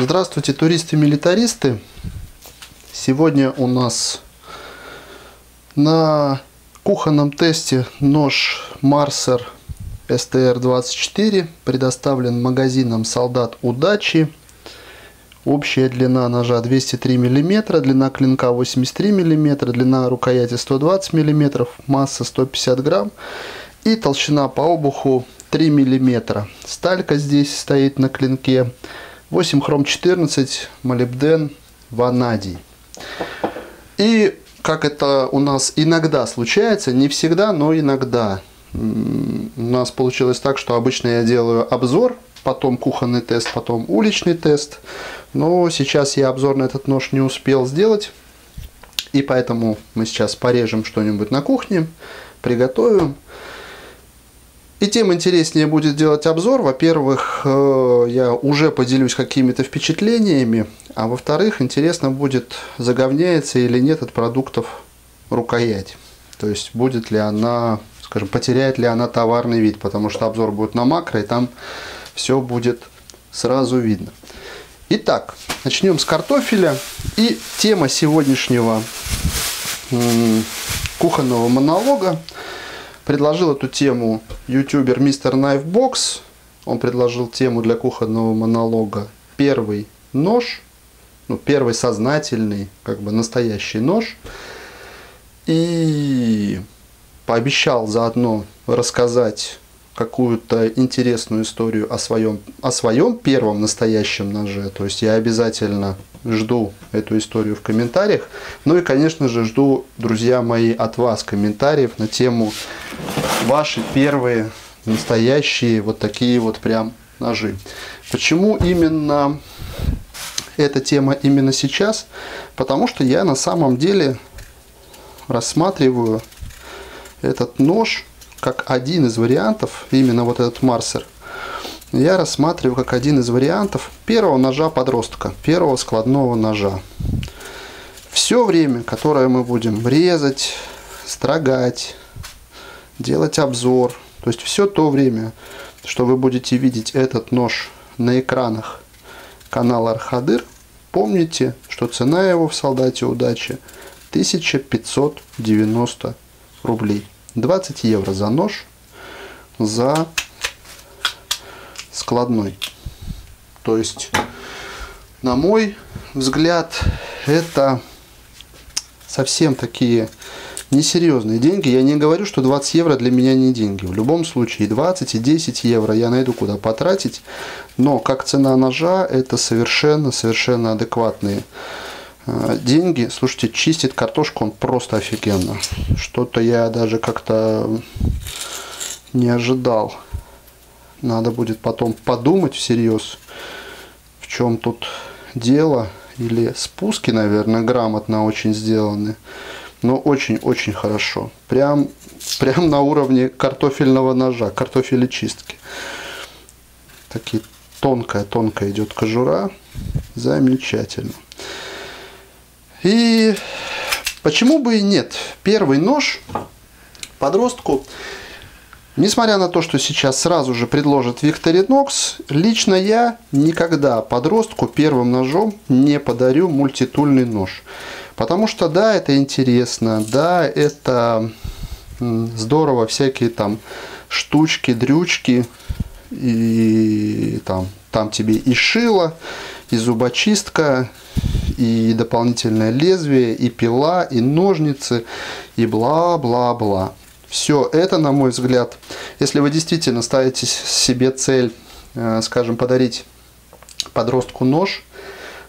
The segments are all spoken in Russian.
Здравствуйте, туристы-милитаристы! Сегодня у нас на кухонном тесте нож Марсер STR-24 предоставлен магазином «Солдат удачи». Общая длина ножа 203 мм, длина клинка 83 мм, длина рукояти 120 мм, масса 150 грамм и толщина по обуху 3 мм. Сталька здесь стоит на клинке 8 хром 14, молибден, ванадий. И как это у нас иногда случается, не всегда, но иногда. У нас получилось так, что обычно я делаю обзор, потом кухонный тест, потом уличный тест. Но сейчас я обзор на этот нож не успел сделать. И поэтому мы сейчас порежем что-нибудь на кухне, приготовим. И тем интереснее будет делать обзор. Во-первых, э, я уже поделюсь какими-то впечатлениями, а во-вторых, интересно будет, заговняется или нет от продуктов рукоять. То есть, будет ли она, скажем, потеряет ли она товарный вид, потому что обзор будет на макро, и там все будет сразу видно. Итак, начнем с картофеля. И тема сегодняшнего кухонного монолога – Предложил эту тему ютубер Мистер Найфбокс. Он предложил тему для кухонного монолога «Первый нож», ну, первый сознательный, как бы настоящий нож. И пообещал заодно рассказать какую-то интересную историю о своем, о своем первом настоящем ноже. То есть я обязательно жду эту историю в комментариях. Ну и, конечно же, жду, друзья мои, от вас комментариев на тему ваши первые настоящие вот такие вот прям ножи. Почему именно эта тема именно сейчас? Потому что я на самом деле рассматриваю этот нож как один из вариантов, именно вот этот марсер, я рассматриваю как один из вариантов первого ножа подростка, первого складного ножа. Все время, которое мы будем резать, строгать, делать обзор, то есть все то время, что вы будете видеть этот нож на экранах канала Архадыр, помните, что цена его в солдате удачи 1590 рублей. 20 евро за нож, за складной. То есть, на мой взгляд, это совсем такие несерьезные деньги. Я не говорю, что 20 евро для меня не деньги. В любом случае, и 20, и 10 евро я найду куда потратить. Но как цена ножа, это совершенно-совершенно адекватные Э, деньги. Слушайте, чистит картошку он просто офигенно. Что-то я даже как-то не ожидал. Надо будет потом подумать всерьез, в чем тут дело. Или спуски, наверное, грамотно очень сделаны. Но очень-очень хорошо. Прям, прям на уровне картофельного ножа, картофелечистки. Такие тонкая-тонкая идет кожура. Замечательно. И почему бы и нет? Первый нож подростку, несмотря на то, что сейчас сразу же предложат Victorinox, лично я никогда подростку первым ножом не подарю мультитульный нож. Потому что да, это интересно, да, это здорово, всякие там штучки, дрючки, и там, там тебе и шило, и зубочистка, и дополнительное лезвие, и пила, и ножницы, и бла-бла-бла. Все это, на мой взгляд, если вы действительно ставите себе цель, э, скажем, подарить подростку нож,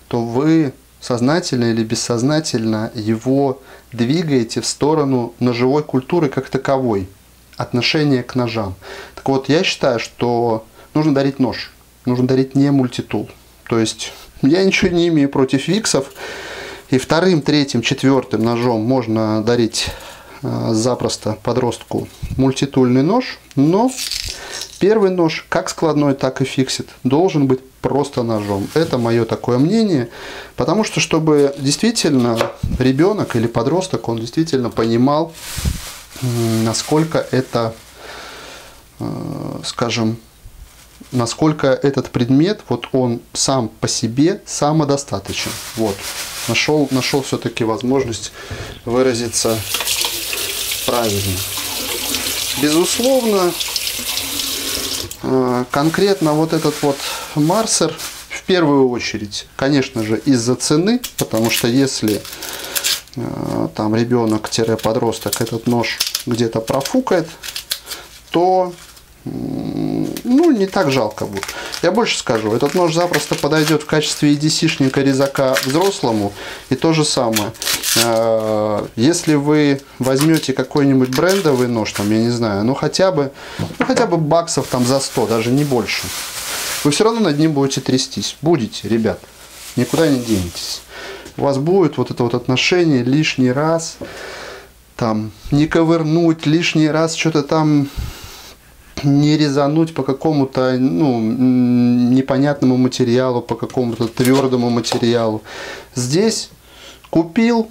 то вы сознательно или бессознательно его двигаете в сторону ножевой культуры как таковой, отношения к ножам. Так вот, я считаю, что нужно дарить нож, нужно дарить не мультитул. То есть я ничего не имею против виксов. И вторым, третьим, четвертым ножом можно дарить запросто подростку мультитульный нож. Но первый нож, как складной, так и фиксит, должен быть просто ножом. Это мое такое мнение. Потому что, чтобы действительно ребенок или подросток, он действительно понимал, насколько это, э, скажем, насколько этот предмет, вот он сам по себе самодостаточен. Вот, нашел, нашел все-таки возможность выразиться правильно. Безусловно, э, конкретно вот этот вот Марсер в первую очередь, конечно же, из-за цены, потому что если э, там ребенок-подросток этот нож где-то профукает, то ну, не так жалко будет. Я больше скажу, этот нож запросто подойдет в качестве EDC-шника резака взрослому. И то же самое. Э, если вы возьмете какой-нибудь брендовый нож, там, я не знаю, ну хотя бы, ну, хотя бы баксов там за 100, даже не больше, вы все равно над ним будете трястись. Будете, ребят. Никуда не денетесь. У вас будет вот это вот отношение лишний раз там не ковырнуть, лишний раз что-то там не резануть по какому-то ну, непонятному материалу, по какому-то твердому материалу. Здесь купил,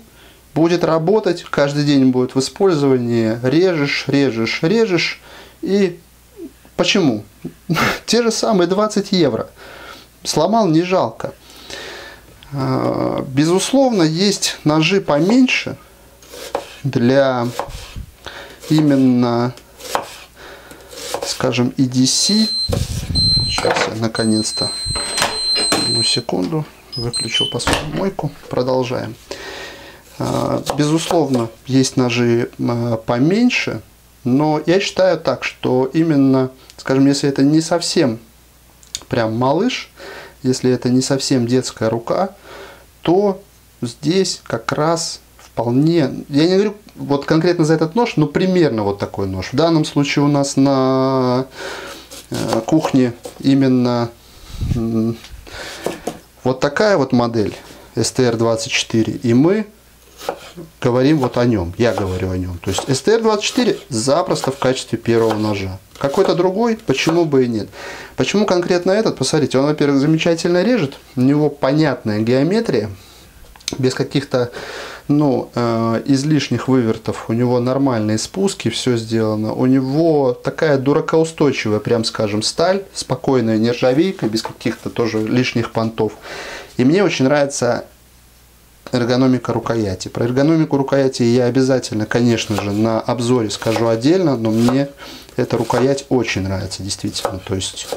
будет работать, каждый день будет в использовании, режешь, режешь, режешь. И почему? Те же самые 20 евро. Сломал не жалко. А, безусловно, есть ножи поменьше для именно скажем, EDC. Сейчас я наконец-то одну секунду выключил посудомойку. Продолжаем. А, безусловно, есть ножи а, поменьше, но я считаю так, что именно, скажем, если это не совсем прям малыш, если это не совсем детская рука, то здесь как раз вполне, я не говорю вот конкретно за этот нож, но примерно вот такой нож. В данном случае у нас на э, кухне именно вот такая вот модель STR-24, и мы говорим вот о нем, я говорю о нем. То есть STR-24 запросто в качестве первого ножа. Какой-то другой, почему бы и нет. Почему конкретно этот? Посмотрите, он, во-первых, замечательно режет, у него понятная геометрия, без каких-то ну, э, излишних вывертов. У него нормальные спуски, все сделано. У него такая дуракоустойчивая, прям скажем, сталь, спокойная нержавейка, без каких-то тоже лишних понтов. И мне очень нравится эргономика рукояти. Про эргономику рукояти я обязательно, конечно же, на обзоре скажу отдельно, но мне эта рукоять очень нравится, действительно. То есть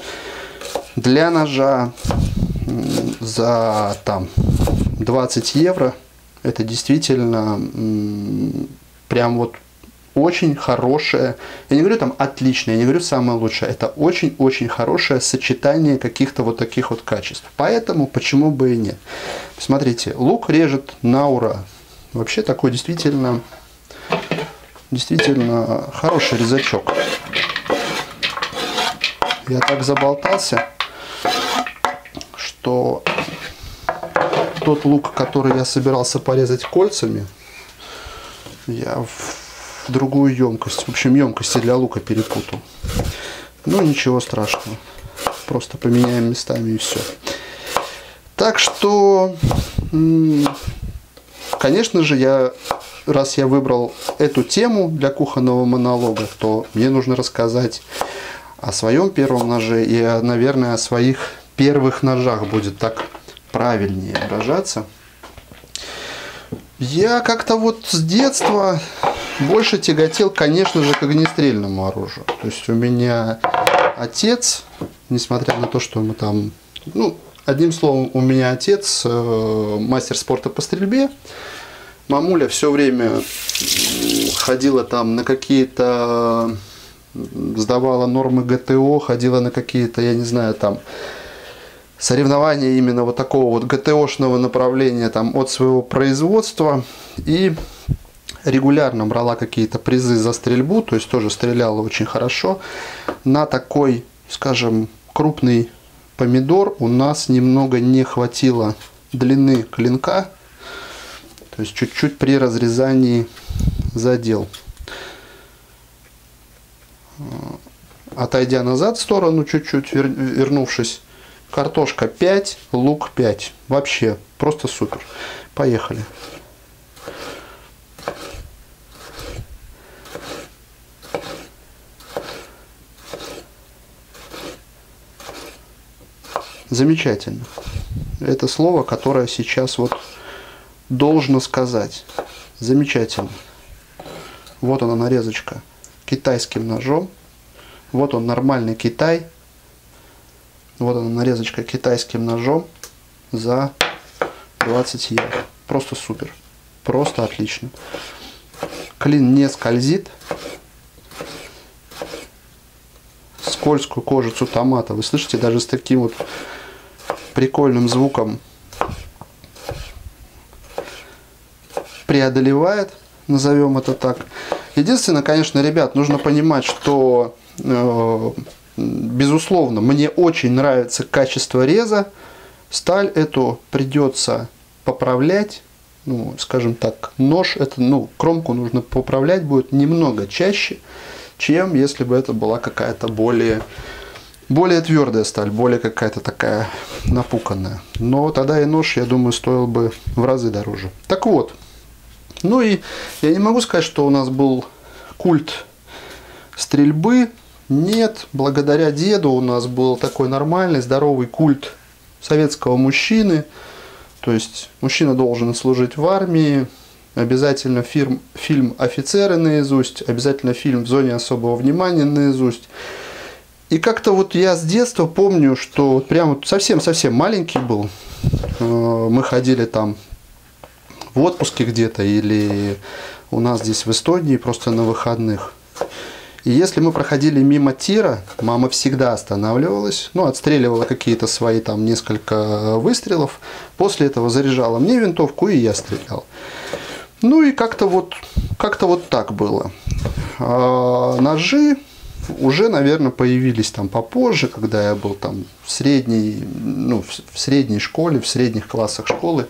для ножа за там 20 евро это действительно прям вот очень хорошее, я не говорю там отличное, я не говорю самое лучшее, это очень-очень хорошее сочетание каких-то вот таких вот качеств. Поэтому почему бы и нет. Смотрите, лук режет на ура. Вообще такой действительно, действительно хороший резачок. Я так заболтался, что тот лук, который я собирался порезать кольцами, я в другую емкость, в общем, емкости для лука перепутал. Ну, ничего страшного. Просто поменяем местами и все. Так что, конечно же, я, раз я выбрал эту тему для кухонного монолога, то мне нужно рассказать о своем первом ноже и, наверное, о своих первых ножах будет так правильнее выражаться. Я как-то вот с детства больше тяготел, конечно же, к огнестрельному оружию. То есть у меня отец, несмотря на то, что мы там, ну, одним словом, у меня отец э, мастер спорта по стрельбе. Мамуля все время ходила там на какие-то, сдавала нормы ГТО, ходила на какие-то, я не знаю, там соревнования именно вот такого вот ГТОшного направления там от своего производства и регулярно брала какие-то призы за стрельбу, то есть тоже стреляла очень хорошо. На такой, скажем, крупный помидор у нас немного не хватило длины клинка, то есть чуть-чуть при разрезании задел. Отойдя назад в сторону, чуть-чуть вернувшись, Картошка 5, лук 5. Вообще, просто супер. Поехали. Замечательно. Это слово, которое сейчас вот должно сказать. Замечательно. Вот она нарезочка китайским ножом. Вот он нормальный Китай. Вот она нарезочка китайским ножом за 20 евро. Просто супер. Просто отлично. Клин не скользит. Скользкую кожицу томата. Вы слышите, даже с таким вот прикольным звуком преодолевает, назовем это так. Единственное, конечно, ребят, нужно понимать, что, э, безусловно, мне очень нравится качество реза. Сталь эту придется поправлять. Ну, скажем так, нож, это, ну, кромку нужно поправлять будет немного чаще, чем если бы это была какая-то более более твердая сталь, более какая-то такая напуканная. Но тогда и нож, я думаю, стоил бы в разы дороже. Так вот, ну и я не могу сказать, что у нас был культ стрельбы. Нет, благодаря деду у нас был такой нормальный, здоровый культ советского мужчины. То есть мужчина должен служить в армии, обязательно фильм, фильм «Офицеры» наизусть, обязательно фильм «В зоне особого внимания» наизусть. И как-то вот я с детства помню, что прям совсем-совсем маленький был. Э, мы ходили там в отпуске где-то или у нас здесь в Эстонии просто на выходных. И если мы проходили мимо тира, мама всегда останавливалась, ну, отстреливала какие-то свои там несколько выстрелов, после этого заряжала мне винтовку, и я стрелял. Ну и как-то вот, как-то вот так было. А ножи уже, наверное, появились там попозже, когда я был там в средней, ну, в средней школе, в средних классах школы.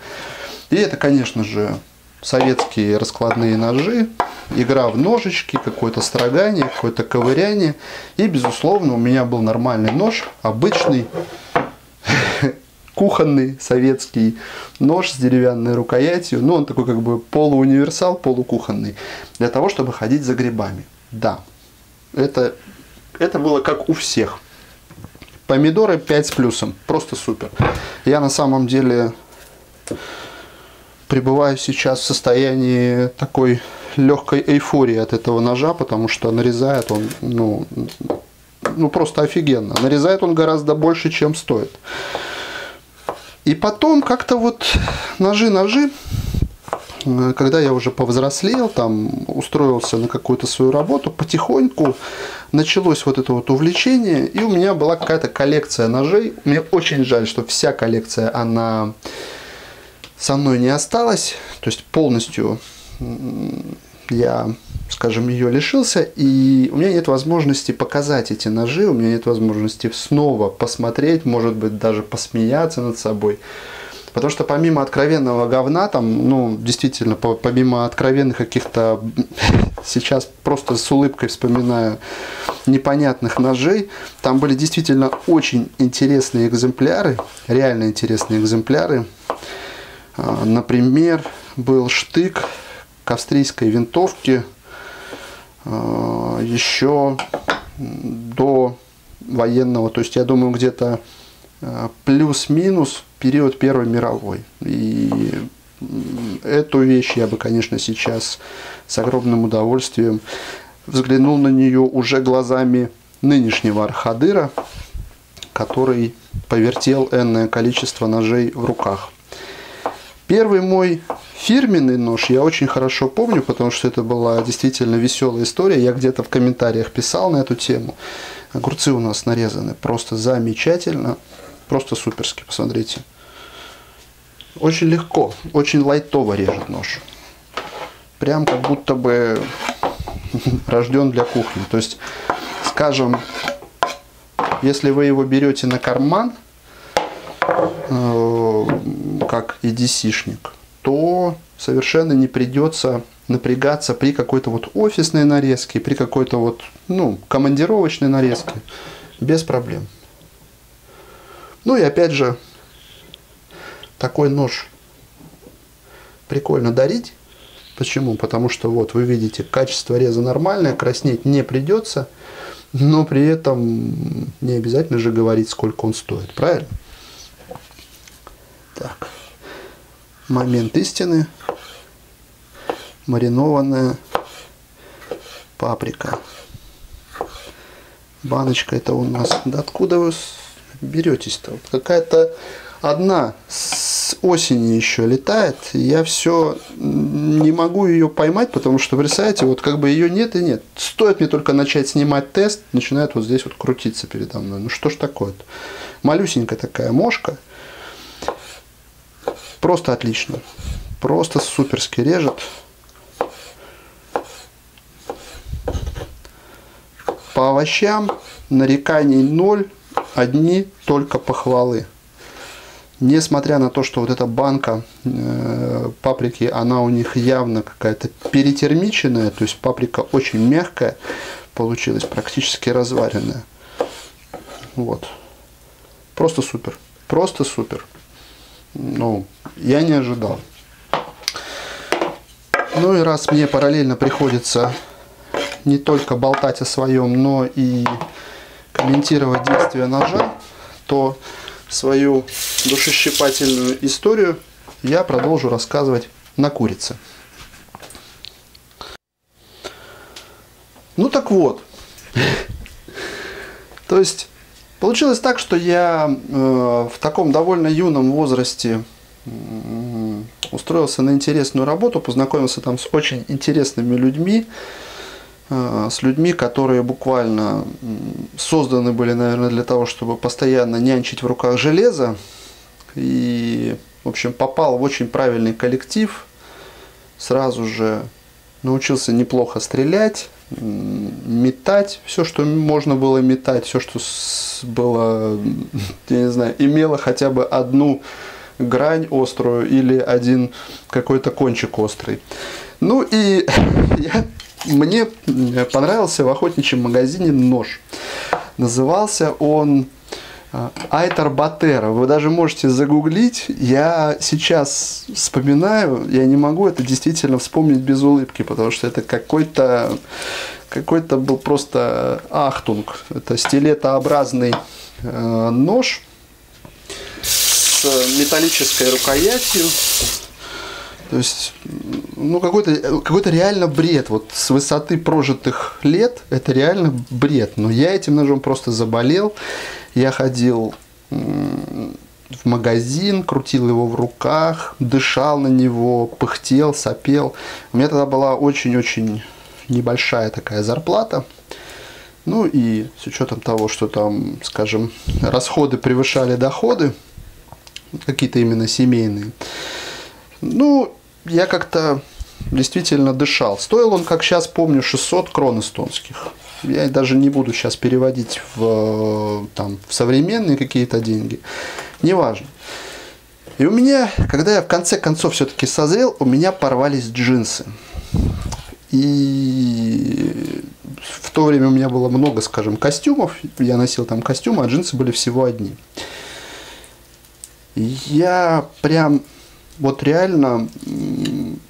И это, конечно же, советские раскладные ножи, игра в ножички, какое-то строгание, какое-то ковыряние. И, безусловно, у меня был нормальный нож, обычный, кухонный советский нож с деревянной рукоятью. Ну, он такой как бы полууниверсал, полукухонный. Для того, чтобы ходить за грибами. Да, это, это было как у всех. Помидоры 5 с плюсом. Просто супер. Я на самом деле пребываю сейчас в состоянии такой легкой эйфории от этого ножа, потому что нарезает он, ну, ну просто офигенно. Нарезает он гораздо больше, чем стоит. И потом как-то вот ножи-ножи, когда я уже повзрослел, там устроился на какую-то свою работу, потихоньку началось вот это вот увлечение, и у меня была какая-то коллекция ножей. Мне очень жаль, что вся коллекция, она со мной не осталось, то есть полностью я, скажем, ее лишился, и у меня нет возможности показать эти ножи, у меня нет возможности снова посмотреть, может быть, даже посмеяться над собой. Потому что помимо откровенного говна, там, ну, действительно, помимо откровенных каких-то, сейчас просто с улыбкой вспоминаю, непонятных ножей, там были действительно очень интересные экземпляры, реально интересные экземпляры. А, например, был штык к австрийской винтовке а, еще до военного, то есть я думаю где-то а, плюс-минус период Первой мировой. И эту вещь я бы, конечно, сейчас с огромным удовольствием взглянул на нее уже глазами нынешнего архадыра, который повертел энное количество ножей в руках. Первый мой фирменный нож я очень хорошо помню, потому что это была действительно веселая история. Я где-то в комментариях писал на эту тему. Огурцы у нас нарезаны просто замечательно, просто суперски, посмотрите. Очень легко, очень лайтово режет нож. Прям как будто бы рожден для кухни. То есть, скажем, если вы его берете на карман, э, как EDC-шник, то совершенно не придется напрягаться при какой-то вот офисной нарезке, при какой-то вот, ну, командировочной нарезке. Без проблем. Ну и опять же, такой нож прикольно дарить. Почему? Потому что вот вы видите, качество реза нормальное, краснеть не придется, но при этом не обязательно же говорить, сколько он стоит, правильно? Так. Момент истины. Маринованная паприка. Баночка это у нас. Да откуда вы беретесь-то? Вот какая-то одна с осени еще летает. Я все не могу ее поймать, потому что, представляете, вот как бы ее нет и нет. Стоит мне только начать снимать тест, начинает вот здесь вот крутиться передо мной. Ну что ж такое-то? Малюсенькая такая мошка. Просто отлично. Просто суперски режет. По овощам нареканий ноль, одни только похвалы. Несмотря на то, что вот эта банка э, паприки, она у них явно какая-то перетермиченная, то есть паприка очень мягкая получилась, практически разваренная. Вот. Просто супер. Просто супер. Ну, я не ожидал. Ну и раз мне параллельно приходится не только болтать о своем, но и комментировать действия ножа, то свою душещипательную историю я продолжу рассказывать на курице. Ну так вот. То есть получилось так, что я э, в таком довольно юном возрасте устроился на интересную работу, познакомился там с очень интересными людьми, Э, с людьми, которые буквально созданы были, наверное, для того, чтобы постоянно нянчить в руках железо. И, в общем, попал в очень правильный коллектив. Сразу же научился неплохо стрелять, метать все, что можно было метать, все, что было, я не знаю, имело хотя бы одну грань острую или один какой-то кончик острый. Ну и я мне понравился в охотничьем магазине нож. Назывался он э, Айтер Батера. Вы даже можете загуглить. Я сейчас вспоминаю, я не могу это действительно вспомнить без улыбки, потому что это какой-то какой-то был просто ахтунг. Это стилетообразный э, нож с металлической рукоятью то есть, ну, какой-то какой реально бред. Вот с высоты прожитых лет это реально бред. Но я этим ножом просто заболел. Я ходил в магазин, крутил его в руках, дышал на него, пыхтел, сопел. У меня тогда была очень-очень небольшая такая зарплата. Ну и с учетом того, что там, скажем, расходы превышали доходы, какие-то именно семейные, ну, я как-то действительно дышал. Стоил он, как сейчас помню, 600 крон эстонских. Я даже не буду сейчас переводить в, там, в современные какие-то деньги. Неважно. И у меня, когда я в конце концов все-таки созрел, у меня порвались джинсы. И в то время у меня было много, скажем, костюмов. Я носил там костюмы, а джинсы были всего одни. Я прям вот реально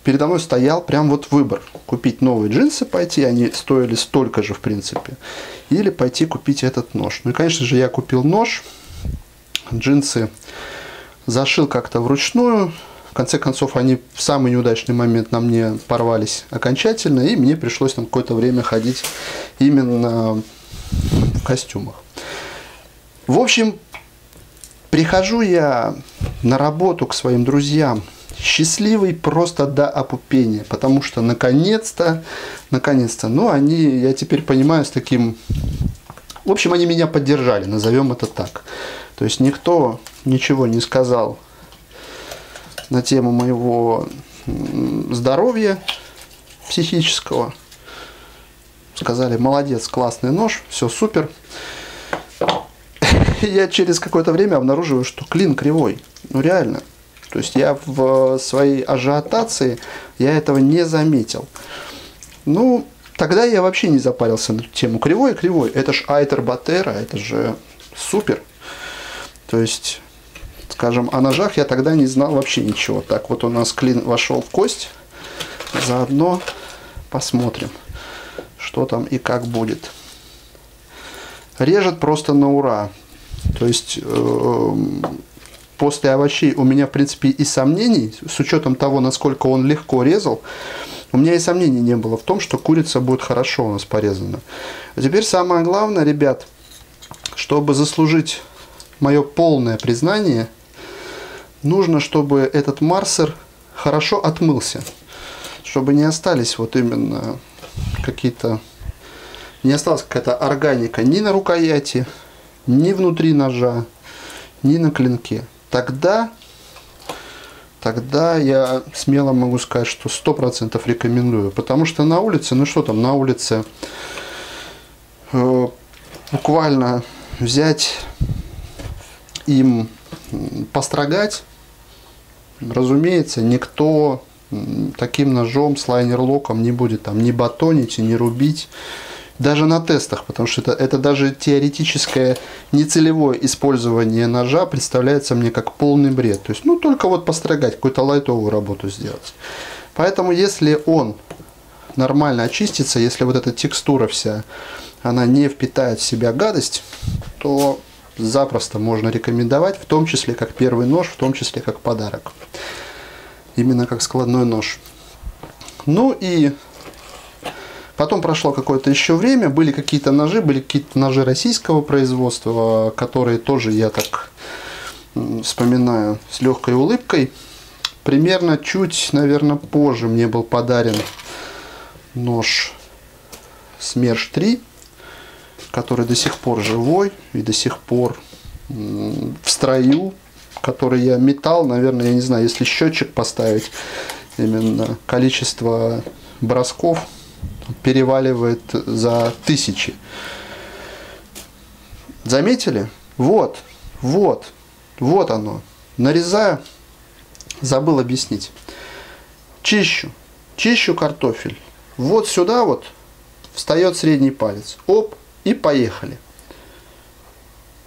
передо мной стоял прям вот выбор. Купить новые джинсы, пойти, они стоили столько же в принципе, или пойти купить этот нож. Ну и, конечно же, я купил нож, джинсы зашил как-то вручную, в конце концов, они в самый неудачный момент на мне порвались окончательно, и мне пришлось там какое-то время ходить именно в костюмах. В общем, Прихожу я на работу к своим друзьям, счастливый просто до опупения, потому что наконец-то, наконец-то, ну, они, я теперь понимаю, с таким... В общем, они меня поддержали, назовем это так. То есть никто ничего не сказал на тему моего здоровья психического. Сказали, молодец, классный нож, все супер я через какое-то время обнаруживаю, что клин кривой. Ну реально. То есть я в своей ажиотации я этого не заметил. Ну, тогда я вообще не запарился на тему кривой кривой. Это ж Айтер Батера, это же супер. То есть, скажем, о ножах я тогда не знал вообще ничего. Так вот у нас клин вошел в кость. Заодно посмотрим, что там и как будет. Режет просто на ура. То есть, э, после овощей у меня, в принципе, и сомнений, с учетом того, насколько он легко резал, у меня и сомнений не было в том, что курица будет хорошо у нас порезана. А теперь самое главное, ребят, чтобы заслужить мое полное признание, нужно, чтобы этот марсер хорошо отмылся. Чтобы не остались вот именно какие-то... Не осталась какая-то органика ни на рукояти, ни внутри ножа, ни на клинке. Тогда тогда я смело могу сказать, что 100% рекомендую. Потому что на улице, ну что там, на улице э, буквально взять им построгать, разумеется, никто таким ножом, слайнер-локом не будет там ни батонить, ни рубить даже на тестах, потому что это, это даже теоретическое нецелевое использование ножа представляется мне как полный бред. То есть, ну, только вот построгать, какую-то лайтовую работу сделать. Поэтому, если он нормально очистится, если вот эта текстура вся, она не впитает в себя гадость, то запросто можно рекомендовать, в том числе как первый нож, в том числе как подарок. Именно как складной нож. Ну и Потом прошло какое-то еще время, были какие-то ножи, были какие-то ножи российского производства, которые тоже я так вспоминаю с легкой улыбкой. Примерно чуть, наверное, позже мне был подарен нож Смерш 3, который до сих пор живой и до сих пор в строю, который я метал, наверное, я не знаю, если счетчик поставить, именно количество бросков переваливает за тысячи. Заметили? Вот, вот, вот оно. Нарезаю, забыл объяснить. Чищу, чищу картофель. Вот сюда вот встает средний палец. Оп, и поехали.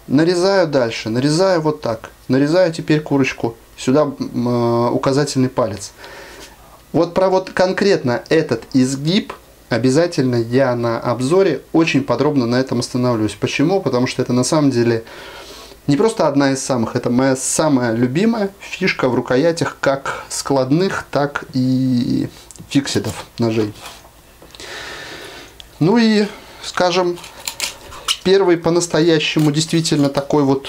Нарезаю дальше, нарезаю вот так. Нарезаю теперь курочку. Сюда э, указательный палец. Вот про вот конкретно этот изгиб – обязательно я на обзоре очень подробно на этом остановлюсь. Почему? Потому что это на самом деле не просто одна из самых, это моя самая любимая фишка в рукоятях как складных, так и фикситов ножей. Ну и, скажем, первый по-настоящему действительно такой вот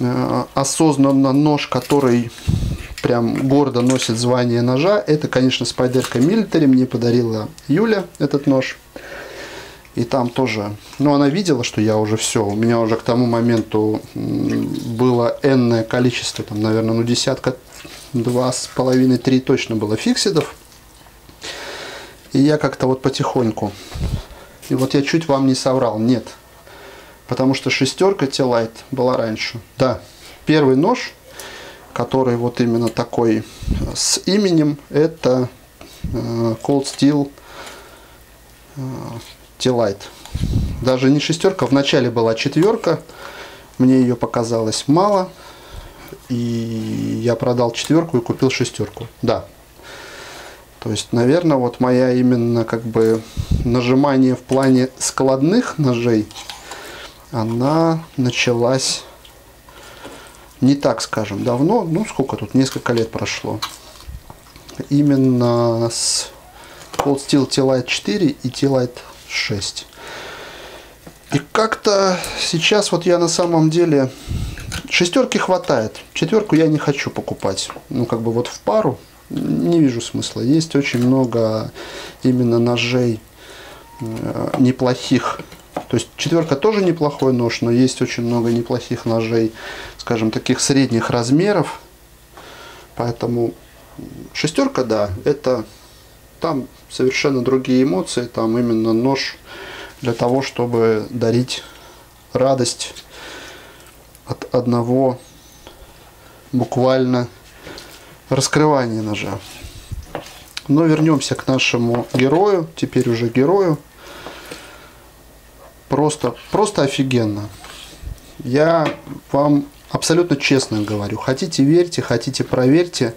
э, осознанно нож, который прям гордо носит звание ножа. Это, конечно, спайдерка Military. Мне подарила Юля этот нож. И там тоже, ну, она видела, что я уже все, у меня уже к тому моменту было энное количество, там, наверное, ну, десятка, два с половиной, три точно было фиксидов. И я как-то вот потихоньку, и вот я чуть вам не соврал, нет, потому что шестерка T-Light была раньше. Да, первый нож который вот именно такой э, с именем, это э, Cold Steel э, T-Light. Даже не шестерка, вначале была четверка, мне ее показалось мало, и я продал четверку и купил шестерку. Да. То есть, наверное, вот моя именно как бы нажимание в плане складных ножей, она началась не так, скажем, давно, ну сколько тут, несколько лет прошло, именно с Cold Steel T-Lite 4 и T-Lite 6. И как-то сейчас вот я на самом деле шестерки хватает, четверку я не хочу покупать, ну как бы вот в пару не вижу смысла. Есть очень много именно ножей э, неплохих то есть четверка тоже неплохой нож, но есть очень много неплохих ножей, скажем, таких средних размеров. Поэтому шестерка, да, это там совершенно другие эмоции, там именно нож для того, чтобы дарить радость от одного буквально раскрывания ножа. Но вернемся к нашему герою, теперь уже герою. Просто, просто офигенно. Я вам абсолютно честно говорю. Хотите верьте, хотите проверьте.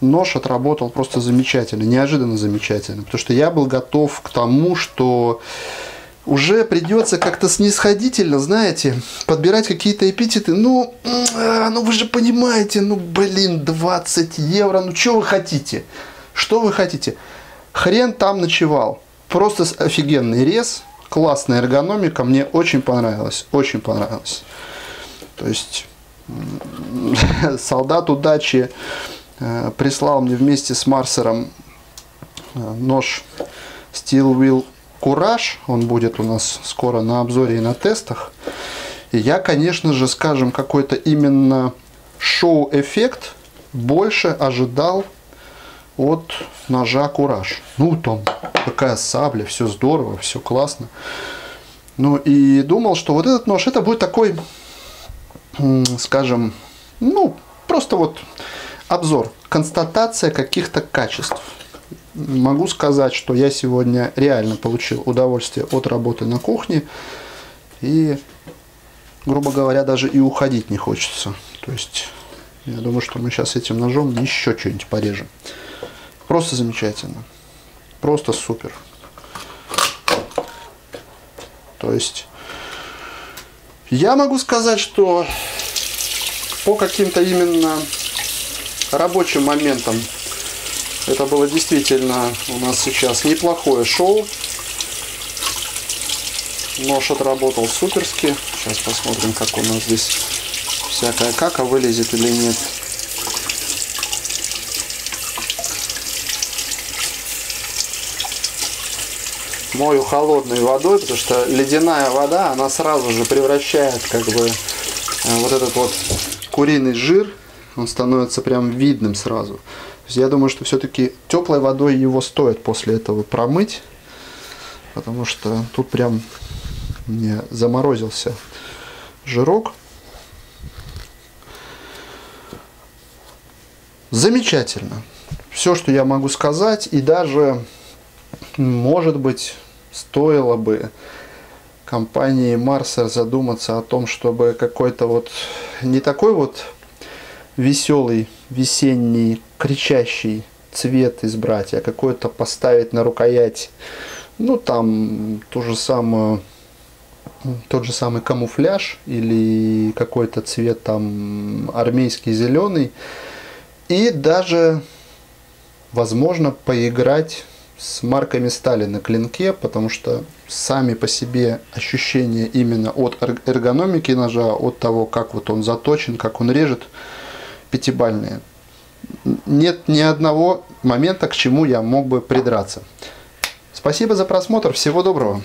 Нож отработал просто замечательно, неожиданно замечательно. Потому что я был готов к тому, что уже придется как-то снисходительно, знаете, подбирать какие-то эпитеты. Ну, ну вы же понимаете, ну блин, 20 евро, ну что вы хотите? Что вы хотите? Хрен там ночевал. Просто офигенный рез, классная эргономика, мне очень понравилось, очень понравилось. То есть солдат удачи э, прислал мне вместе с Марсером э, нож Steel Wheel Кураж, он будет у нас скоро на обзоре и на тестах. И я, конечно же, скажем, какой-то именно шоу-эффект больше ожидал от ножа Кураж. Ну, там такая сабля, все здорово, все классно. Ну, и думал, что вот этот нож, это будет такой, скажем, ну, просто вот обзор, констатация каких-то качеств могу сказать, что я сегодня реально получил удовольствие от работы на кухне. И, грубо говоря, даже и уходить не хочется. То есть, я думаю, что мы сейчас этим ножом еще что-нибудь порежем. Просто замечательно. Просто супер. То есть, я могу сказать, что по каким-то именно рабочим моментам это было действительно у нас сейчас неплохое шоу. Нож отработал суперски. Сейчас посмотрим, как у нас здесь всякая кака вылезет или нет. Мою холодной водой, потому что ледяная вода, она сразу же превращает как бы э, вот этот вот куриный жир, он становится прям видным сразу есть я думаю, что все-таки теплой водой его стоит после этого промыть, потому что тут прям не заморозился жирок. Замечательно. Все, что я могу сказать, и даже, может быть, стоило бы компании Марсер задуматься о том, чтобы какой-то вот не такой вот веселый весенний кричащий цвет избрать, а какой-то поставить на рукоять, ну там то же самое, тот же самый камуфляж или какой-то цвет там армейский зеленый. И даже, возможно, поиграть с марками стали на клинке, потому что сами по себе ощущения именно от эргономики ножа, от того, как вот он заточен, как он режет, пятибальные. Нет ни одного момента, к чему я мог бы придраться. Спасибо за просмотр. Всего доброго.